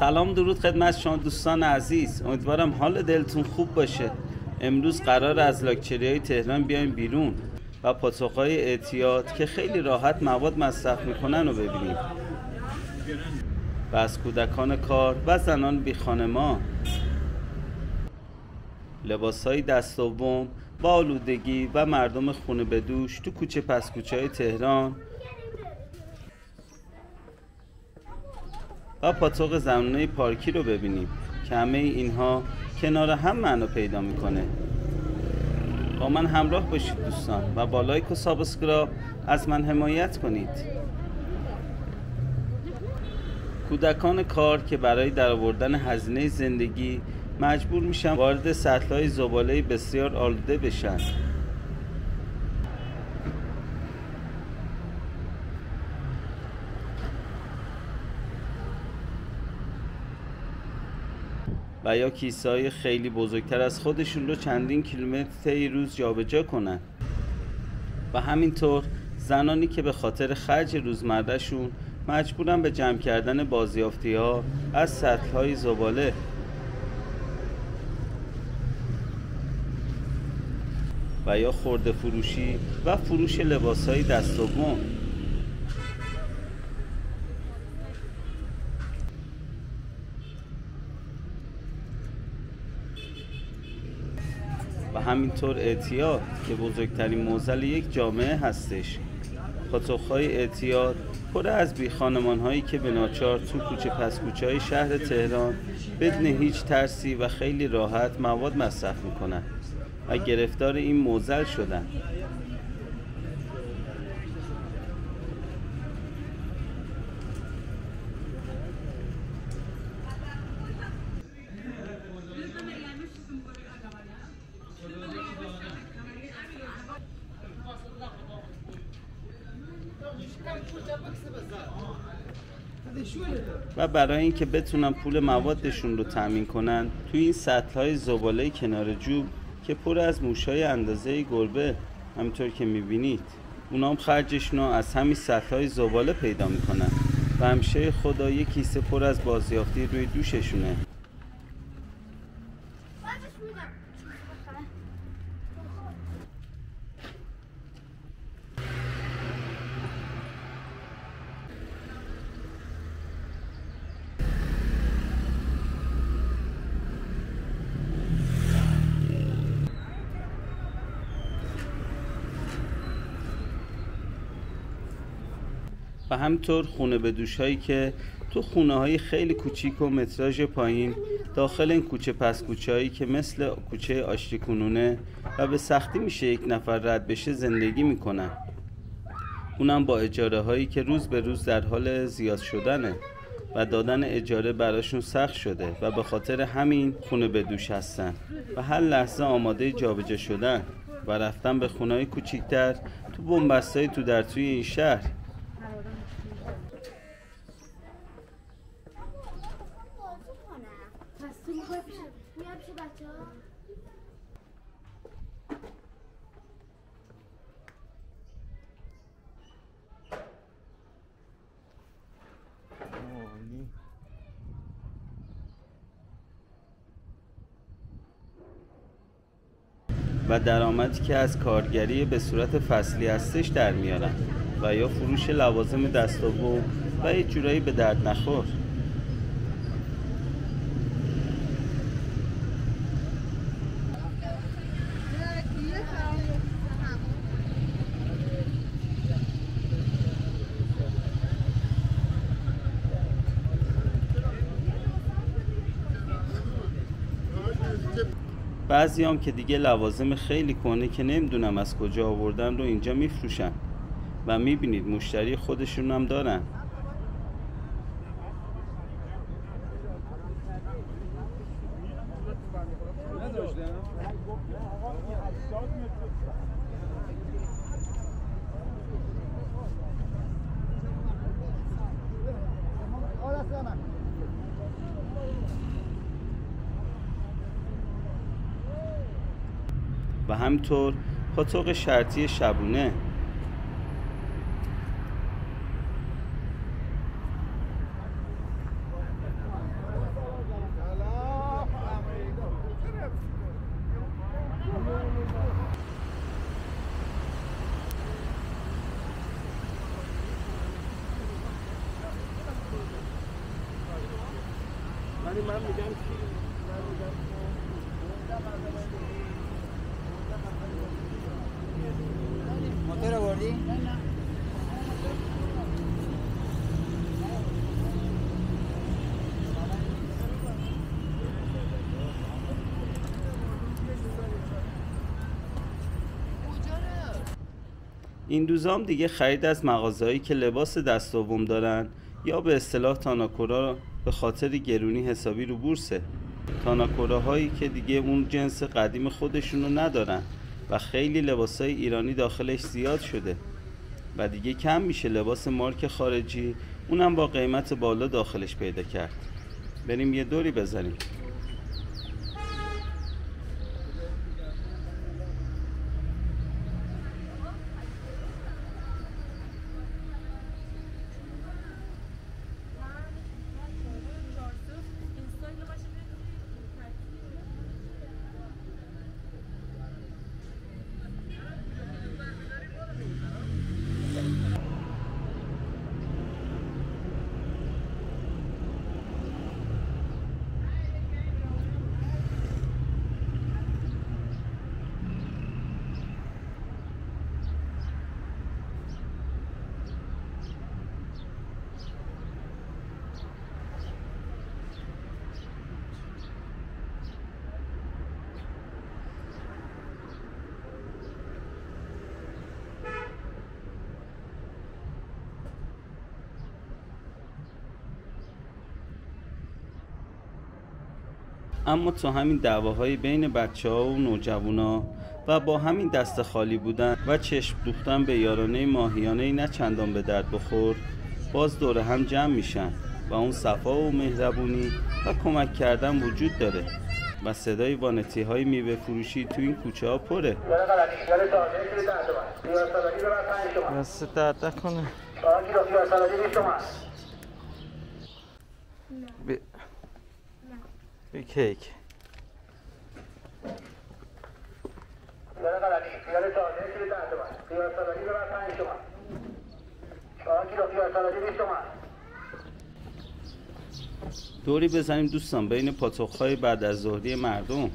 سلام درود خدمت شما دوستان عزیز. امیدوارم حال دلتون خوب باشه. امروز قرار از لاکچری های تهران بیایم بیرون و پاسخهای اعتیاد که خیلی راحت مواد مصرف می‌کنن رو ببینیم. و از کودکان کار و زنان بی خانمان لباس های دست دوم با آلودگی و مردم خونه به دوش تو کوچه پس کوچه های تهران. و پاتوق زمینه پارکی رو ببینیم. که همه اینها کنار هم معنا پیدا می‌کنه. با من همراه باشید دوستان و با like و subscribe از من حمایت کنید. کودکان کار که برای درآوردن هزینه زندگی مجبور میشن وارد سطلهای زباله بسیار آلوده بشن. و یا کیسه های خیلی بزرگتر از خودشون رو چندین کیلومتر طی روز جابجا کنن. و همینطور زنانی که به خاطر خرج روزمرهشون مجبورن به جمع کردن بازیافتی ها از سطح های زباله. و یا خورده فروشی و فروش لباس های دست و همینطور اعتیاد که بزرگترین موزل یک جامعه هستش. پاتوخهای اعتیاد پر از بی هایی که به ناچار تو کوچه پس کوچه های شهر تهران بدون هیچ ترسی و خیلی راحت مواد مصرف می‌کنن و گرفتار این موزل شدن. برای اینکه بتونن پول موادشون رو تامین کنن توی این سطل های زباله کنار جوب که پر از موشای اندازه گربه همینطور که می‌بینید اونا هم خرجشون رو از همین سطل های زباله پیدا می‌کنن و همیشه خدا یک کیسه پر از بازیافتی روی دوششونه. و همینطور خونه به دوش هایی که تو خونه های خیلی کوچیک و متراژ پایین داخل این کوچه پس کوچه هایی که مثل کوچه آشتی کنونه و به سختی میشه یک نفر رد بشه زندگی می‌کنن. اونم با اجاره هایی که روز به روز در حال زیاد شدنه و دادن اجاره براشون سخت شده و به خاطر همین خونه به دوش هستن و هر لحظه آماده جابجا شدن و رفتن به خونه های کوچیکتر تو بومبستای تو در توی این شهر. و درآمدی که از کارگری به صورت فصلی هستش در میارن و یا فروش لوازم دست و و یه جورایی به درد نخور. بعضی هم که دیگه لوازم خیلی کنه که نمی‌دونم از کجا آوردن رو اینجا میفروشن و می‌بینید مشتری خودشون هم دارن. و همینطور پاتوق شرطی شبونه. من میگم که من میگم این روزام دیگه خرید از مغازهایی که لباس دست دوم دارن یا به اصطلاح تاناکورا به خاطر گرونی حسابی رو بورسه. تاناکوراهایی که دیگه اون جنس قدیم خودشونو ندارن و خیلی لباسای ایرانی داخلش زیاد شده و دیگه کم میشه لباس مارک خارجی اونم با قیمت بالا داخلش پیدا کرد. بریم یه دوری بزنیم. اما تو همین دعواهای بین بچه ها و نوجوانا و با همین دست خالی بودن و چشم دوختن به یارانه ماهیانه نه چندان به درد بخور باز دور هم جمع میشن و اون صفا و مهربونی و کمک کردن وجود داره و صدای وانتی های میوه فروشی تو این کوچه ها پره. درد نکنه. کیک. دوری بزنیم دوستان بین پاتوخهای بعد از ظهری مردم.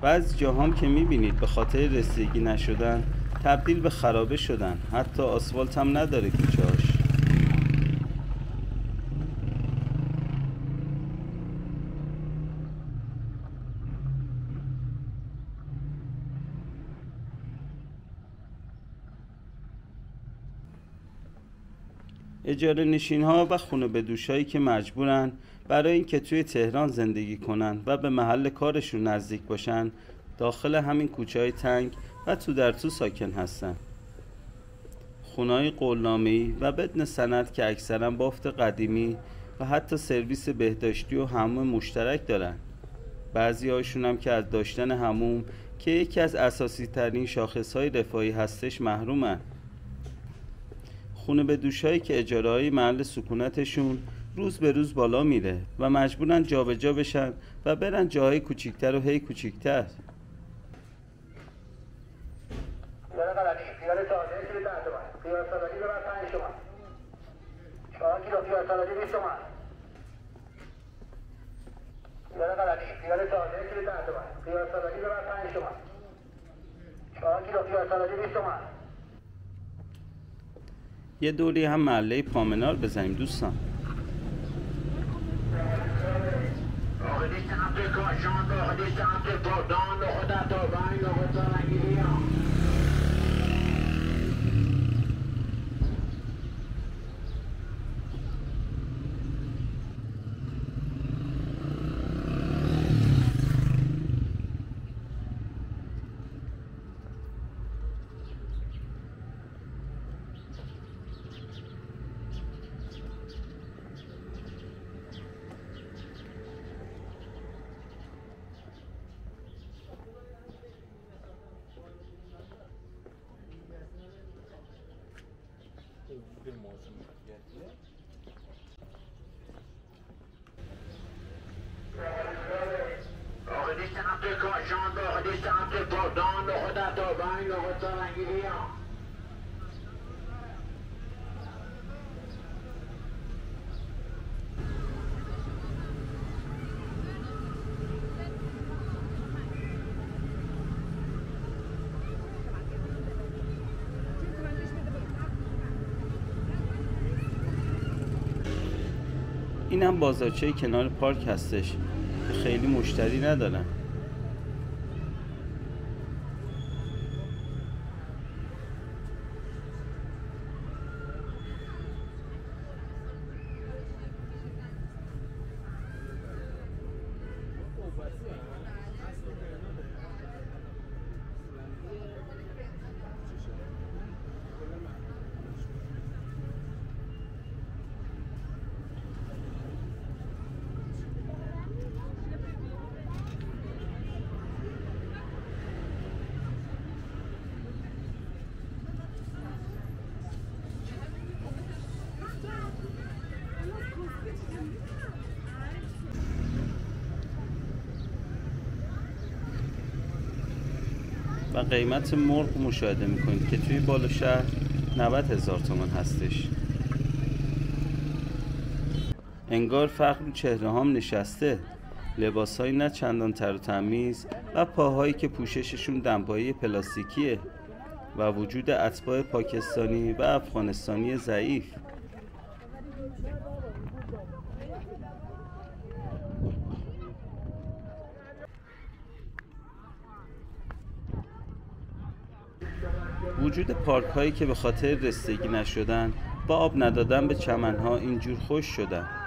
بعضی جاهام که می‌بینید به خاطر رسیدگی نشدن تبدیل به خرابه شدن. حتی آسفالت هم نداره اجاره نشین ها و خونه به دوشایی که مجبورن برای اینکه توی تهران زندگی کنن و به محل کارشون نزدیک باشن داخل همین کوچه های تنگ و تو در تو ساکن هستن. خونهای قولنامه‌ای و بدن سند که اکثرا بافت قدیمی و حتی سرویس بهداشتی و هموم مشترک دارن. بعضی هاشون هم که از داشتن هموم که یکی از اساسی ترین شاخص های رفاهی هستش محرومن. خونه به دوشایی که اجاره های محل سکونتشون روز به روز بالا میره و مجبورن جابجا جا بشن و برن جاهای کوچیکتر و هی کوچیکتر. یه دوری هم محله پامنار بزنیم دوستان. این هم بازارچه کنار پارک هستش خیلی مشتری ندارن. و قیمت مرغ مشاهده می‌کنید که توی بالا شهر 90 هزار تومن هستش. انگار فقر رو چهره هام نشسته. لباس نه چندان تر و تمیز و پاهایی که پوشششون دنبایی پلاستیکیه و وجود اتباع پاکستانی و افغانستانی ضعیف. وجود پارک هایی که به خاطر رستگی نشدن و آب ندادن به چمن ها اینجور خوش شدن.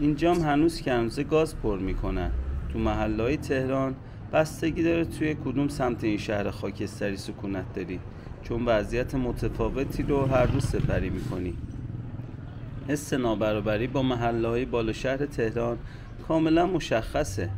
اینجام هنوز که هنوز گاز پر می‌کنن تو محله های تهران بستگی داره توی کدوم سمت این شهر خاکستری سکونت داری. چون وضعیت متفاوتی رو هر روز سپری می‌کنی. حس نابرابری با محله های بالا شهر تهران کاملا مشخصه.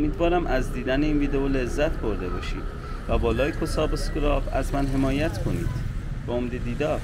امیدوارم از دیدن این ویدیو لذت برده باشید و با like و subscribe از من حمایت کنید. با امید دیدار.